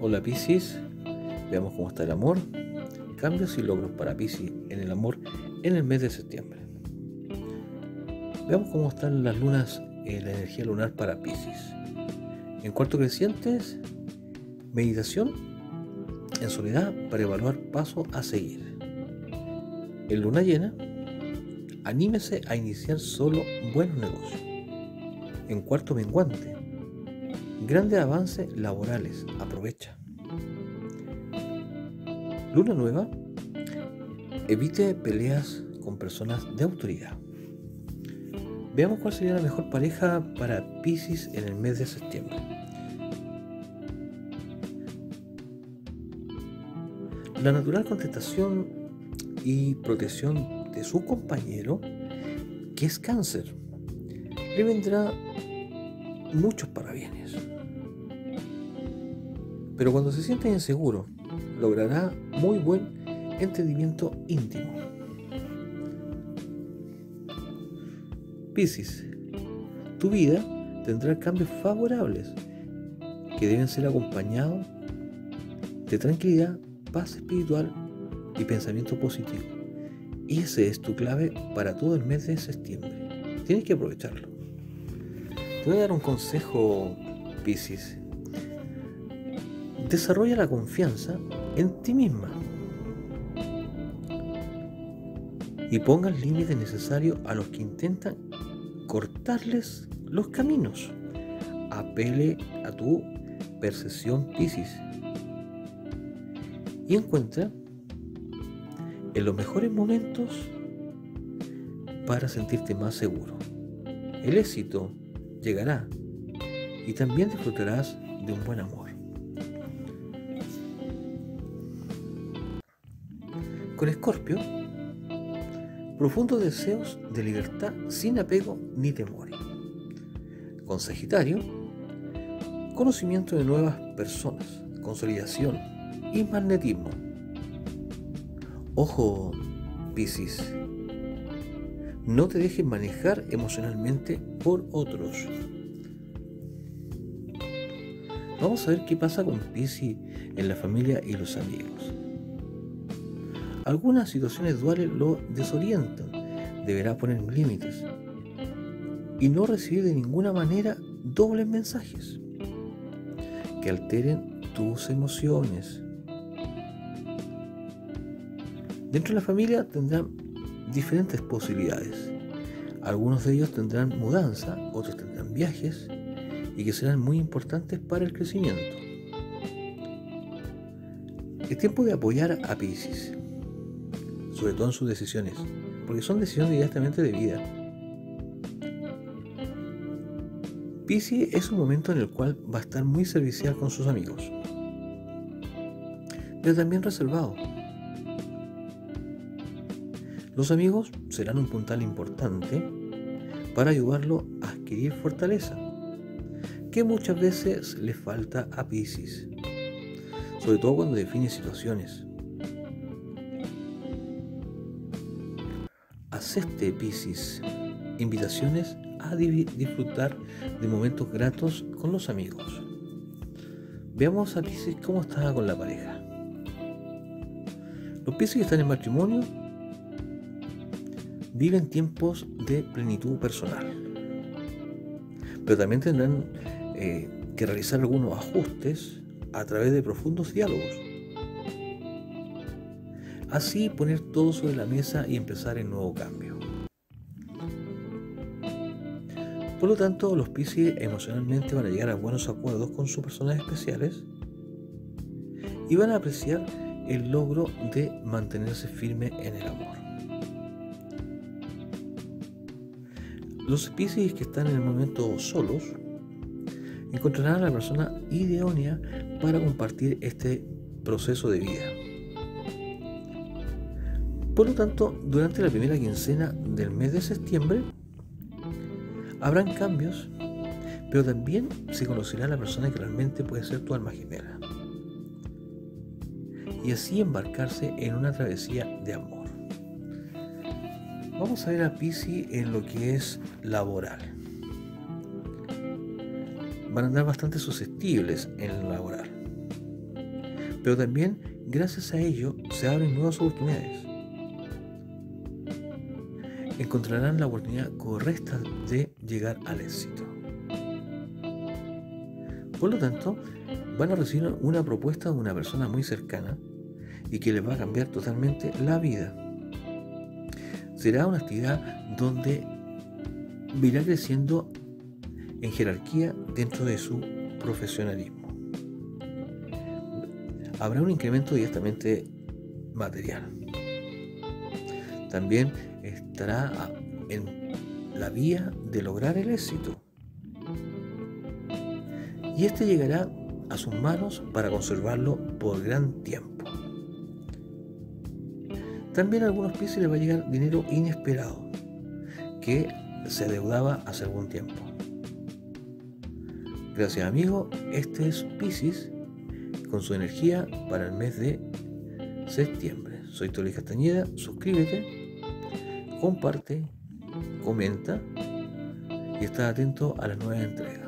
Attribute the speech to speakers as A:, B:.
A: Hola Piscis, veamos cómo está el amor, cambios y logros para Piscis en el amor en el mes de septiembre. Veamos cómo están las lunas en la energía lunar para Piscis. En cuarto crecientes, meditación en soledad para evaluar paso a seguir. En luna llena, anímese a iniciar solo buenos negocios. En cuarto menguante, grandes avances laborales, aprovecha. Luna nueva, evite peleas con personas de autoridad. Veamos cuál sería la mejor pareja para Pisces en el mes de septiembre. La natural contestación y protección de su compañero, que es cáncer, le vendrá muchos parabienes. Pero cuando se siente inseguro, logrará muy buen entendimiento íntimo. Piscis, tu vida tendrá cambios favorables que deben ser acompañados de tranquilidad, paz espiritual y pensamiento positivo. Y ese es tu clave para todo el mes de septiembre. Tienes que aprovecharlo. Voy a dar un consejo, Piscis. Desarrolla la confianza en ti misma. Y ponga el límite necesario a los que intentan cortarles los caminos. Apele a tu percepción Piscis. Y encuentra en los mejores momentos para sentirte más seguro. El éxito llegará y también disfrutarás de un buen amor. Con Escorpio, profundos deseos de libertad sin apego ni temor. Con Sagitario, conocimiento de nuevas personas, consolidación y magnetismo. Ojo, Piscis, no te dejes manejar emocionalmente por otros. Vamos a ver qué pasa con Piscis en la familia y los amigos. Algunas situaciones duales lo desorientan. Deberá poner límites y no recibir de ninguna manera dobles mensajes que alteren tus emociones. Dentro de la familia tendrán diferentes posibilidades. Algunos de ellos tendrán mudanza, otros tendrán viajes y que serán muy importantes para el crecimiento. Es tiempo de apoyar a Pisces sobre todo en sus decisiones, porque son decisiones directamente de vida. Pisces es un momento en el cual va a estar muy servicial con sus amigos, pero también reservado. Los amigos serán un puntal importante para ayudarlo a adquirir fortaleza, que muchas veces le falta a Pisces, sobre todo cuando define situaciones. Acepte Pisces invitaciones a disfrutar de momentos gratos con los amigos. Veamos a Pisces cómo está con la pareja. Los Pisces están en matrimonio viven tiempos de plenitud personal, pero también tendrán eh, que realizar algunos ajustes a través de profundos diálogos Así poner todo sobre la mesa y empezar el nuevo cambio. Por lo tanto, los Pisces emocionalmente van a llegar a buenos acuerdos con sus personas especiales y van a apreciar el logro de mantenerse firme en el amor. Los Pisces que están en el momento solos encontrarán a la persona idónea para compartir este proceso de vida. Por lo tanto, durante la primera quincena del mes de septiembre habrán cambios, pero también se conocerá la persona que realmente puede ser tu alma gemela. Y así embarcarse en una travesía de amor. Vamos a ver a Pisi en lo que es laboral. Van a andar bastante susceptibles en el laboral Pero también, gracias a ello, se abren nuevas oportunidades. Encontrarán la oportunidad correcta de llegar al éxito. Por lo tanto, van a recibir una propuesta de una persona muy cercana y que les va a cambiar totalmente la vida. Será una actividad donde irá creciendo en jerarquía dentro de su profesionalismo. Habrá un incremento directamente material. También estará en la vía de lograr el éxito. Y este llegará a sus manos para conservarlo por gran tiempo. También a algunos pies les va a llegar dinero inesperado que se deudaba hace algún tiempo. Gracias amigo, este es Pisces con su energía para el mes de septiembre. Soy Toli Castañeda, suscríbete, comparte, comenta y está atento a las nuevas entregas.